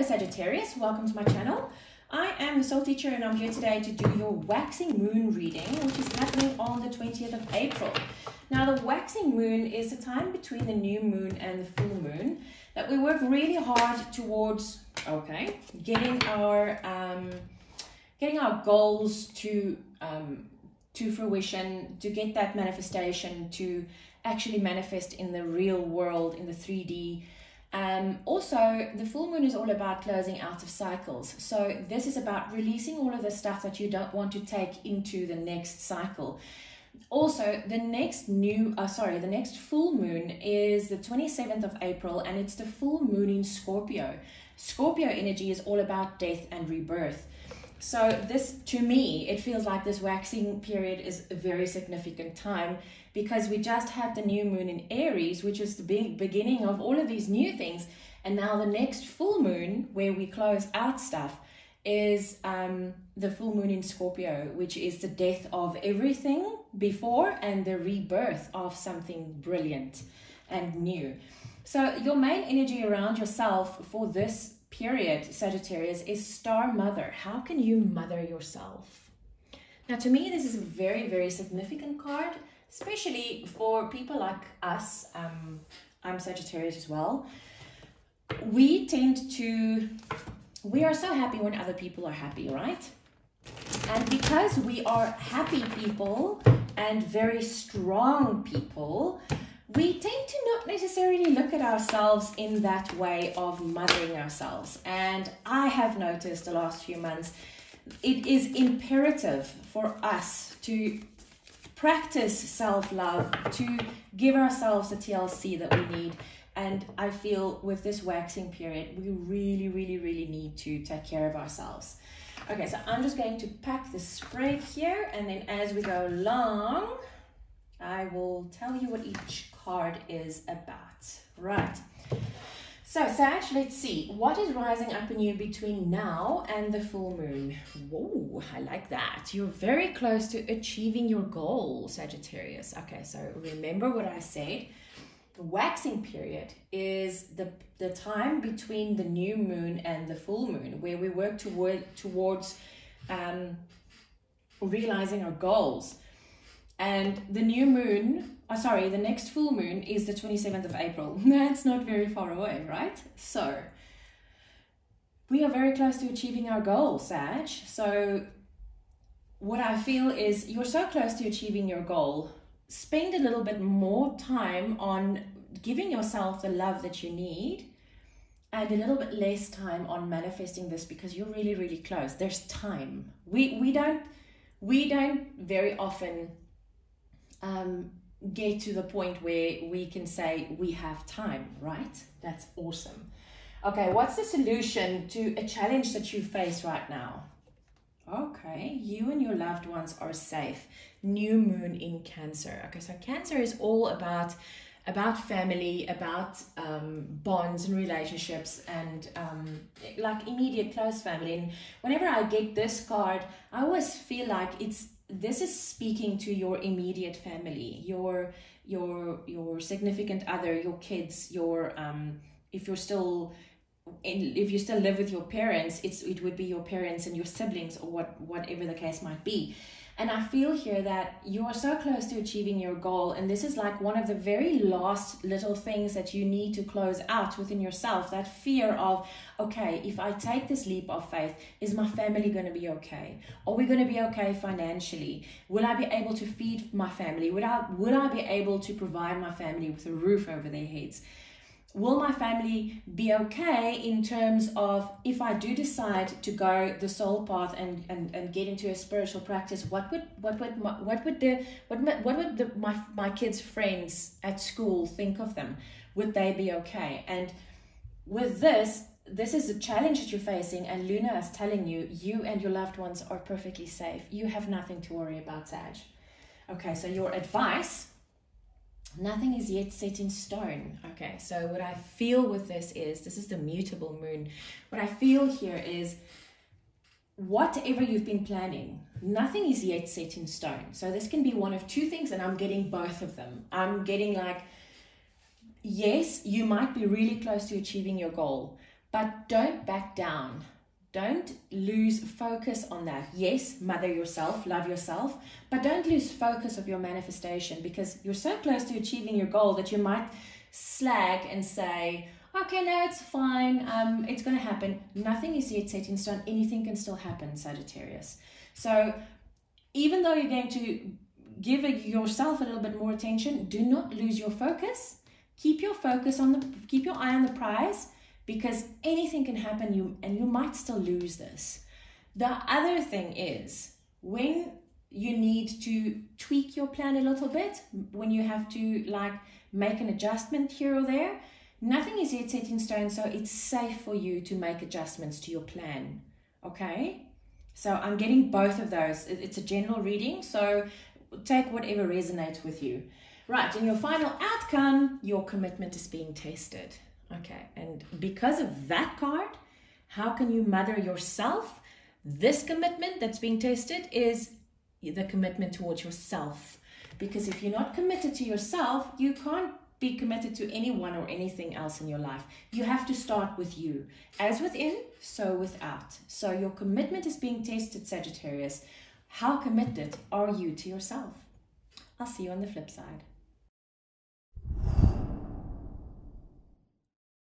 Hello Sagittarius, welcome to my channel. I am the soul teacher and I'm here today to do your waxing moon reading, which is happening on the 20th of April. Now, the waxing moon is the time between the new moon and the full moon that we work really hard towards, okay, getting our um, getting our goals to um, to fruition, to get that manifestation to actually manifest in the real world, in the 3D um, also, the full moon is all about closing out of cycles. So, this is about releasing all of the stuff that you don't want to take into the next cycle. Also, the next new, uh, sorry, the next full moon is the 27th of April and it's the full moon in Scorpio. Scorpio energy is all about death and rebirth. So this, to me, it feels like this waxing period is a very significant time because we just had the new moon in Aries, which is the big beginning of all of these new things. And now the next full moon, where we close out stuff, is um, the full moon in Scorpio, which is the death of everything before and the rebirth of something brilliant and new. So, your main energy around yourself for this period, Sagittarius, is star mother. How can you mother yourself? Now, to me, this is a very, very significant card, especially for people like us. Um, I'm Sagittarius as well. We tend to, we are so happy when other people are happy, right? And because we are happy people and very strong people, we tend to not necessarily look at ourselves in that way of mothering ourselves. And I have noticed the last few months, it is imperative for us to practice self love, to give ourselves the TLC that we need. And I feel with this waxing period, we really, really, really need to take care of ourselves. Okay, so I'm just going to pack the spray here, and then as we go along, I will tell you what each card is about. Right. So, Sag, let's see. What is rising up in you between now and the full moon? Whoa, I like that. You're very close to achieving your goal, Sagittarius. Okay, so remember what I said. The waxing period is the, the time between the new moon and the full moon where we work toward, towards um, realizing our goals. And the new moon, oh, sorry, the next full moon is the 27th of April. That's not very far away, right? So we are very close to achieving our goal, Sag. So what I feel is you're so close to achieving your goal. Spend a little bit more time on giving yourself the love that you need and a little bit less time on manifesting this because you're really really close there's time we we don't we don't very often um, get to the point where we can say we have time, right? That's awesome. Okay, what's the solution to a challenge that you face right now? Okay, you and your loved ones are safe. New moon in Cancer. Okay, so Cancer is all about about family, about um, bonds and relationships, and um, like immediate close family. And whenever I get this card, I always feel like it's this is speaking to your immediate family, your your your significant other, your kids, your um, if you're still if you still live with your parents, it's it would be your parents and your siblings or what whatever the case might be. And I feel here that you are so close to achieving your goal. And this is like one of the very last little things that you need to close out within yourself that fear of, okay, if I take this leap of faith, is my family going to be okay? Are we going to be okay financially? Will I be able to feed my family? Would I, would I be able to provide my family with a roof over their heads? Will my family be okay in terms of if I do decide to go the soul path and, and, and get into a spiritual practice, what would what would my, what would the what what would the, my my kids' friends at school think of them? Would they be okay? And with this, this is a challenge that you're facing, and Luna is telling you you and your loved ones are perfectly safe. You have nothing to worry about, Sag. Okay, so your advice nothing is yet set in stone. Okay, so what I feel with this is this is the mutable moon. What I feel here is whatever you've been planning, nothing is yet set in stone. So this can be one of two things, and I'm getting both of them. I'm getting like, yes, you might be really close to achieving your goal, but don't back down. Don't lose focus on that. Yes, mother yourself, love yourself, but don't lose focus of your manifestation because you're so close to achieving your goal that you might slag and say, okay, no, it's fine, um, it's going to happen. Nothing is yet set in stone. Anything can still happen, Sagittarius. So even though you're going to give yourself a little bit more attention, do not lose your focus. Keep your focus on the, keep your eye on the prize because anything can happen you and you might still lose this. The other thing is when you need to tweak your plan a little bit, when you have to like make an adjustment here or there, nothing is yet set in stone, so it's safe for you to make adjustments to your plan. Okay? So I'm getting both of those. It's a general reading, so take whatever resonates with you. Right, and your final outcome, your commitment is being tested. Okay, and because of that card, how can you mother yourself? This commitment that's being tested is the commitment towards yourself. Because if you're not committed to yourself, you can't be committed to anyone or anything else in your life. You have to start with you. As within, so without. So your commitment is being tested, Sagittarius. How committed are you to yourself? I'll see you on the flip side.